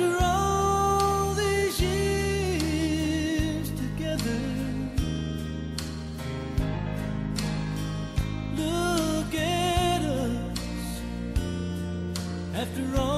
After all these years together, look at us. After all.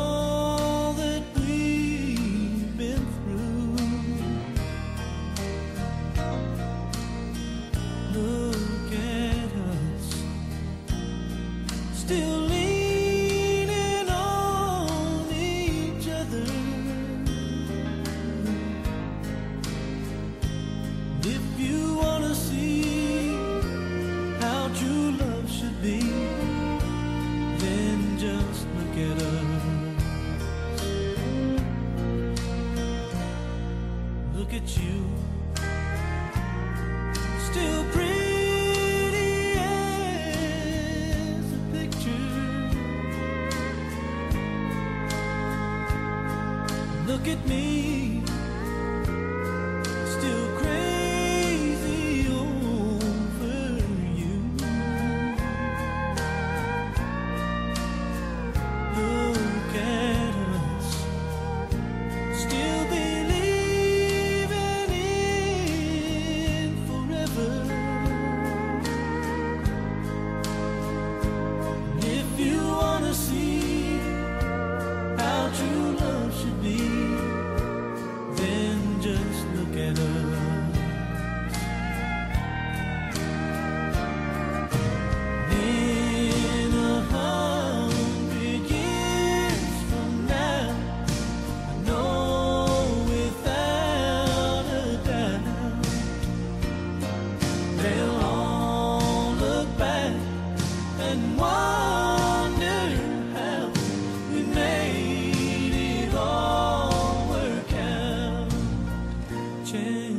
look at me. change.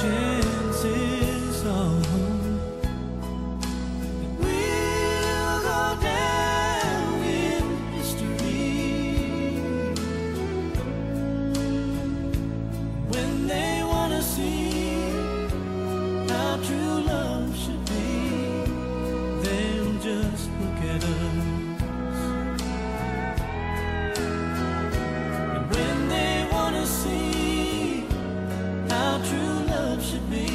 chances are to be